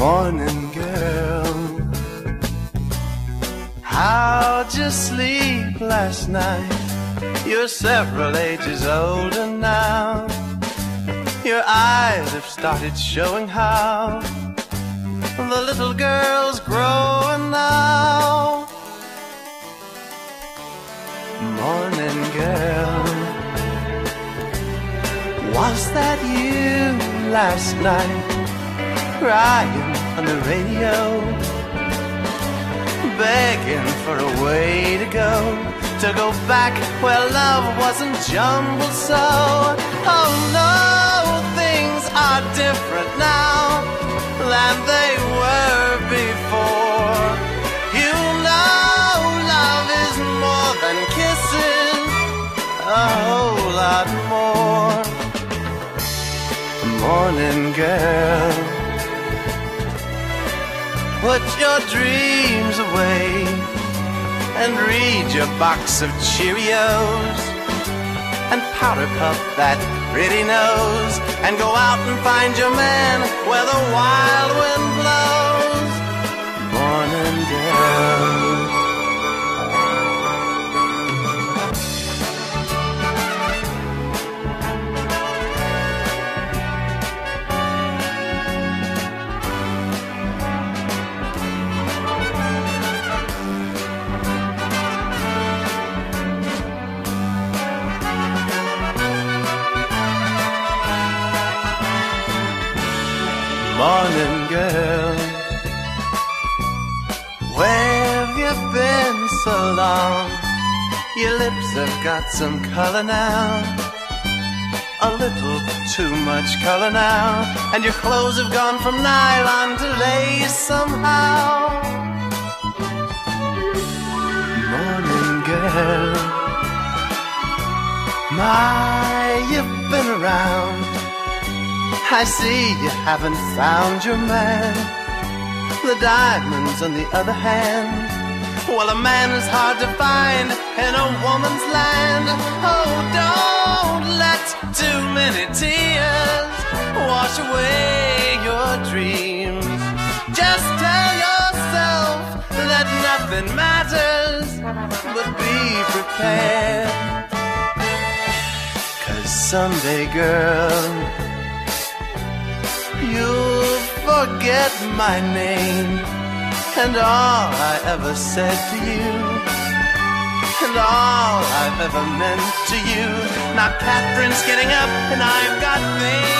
Morning girl, how'd you sleep last night? You're several ages older now. Your eyes have started showing how the little girl's growing now. Morning girl, was that you last night? Crying on the radio, begging for a way to go, to go back where love wasn't jumbled so. Oh no, things are different now than they were before. You know, love is more than kisses, a whole lot more. Morning girl. Put your dreams away and read your box of Cheerios and powder puff that pretty nose and go out and find your man where the wild wind blows. Morning, girl. Where have you been so long? Your lips have got some color now. A little too much color now. And your clothes have gone from nylon to lace somehow. Morning, girl. My, you've been around. I see you haven't found your man. The diamonds on the other hand. Well, a man is hard to find in a woman's land. Oh, don't let too many tears wash away your dreams. Just tell yourself that nothing matters, but be prepared. Cause someday, girl, You'll forget my name and all I ever said to you and all I've ever meant to you. Now Catherine's getting up and I've got things.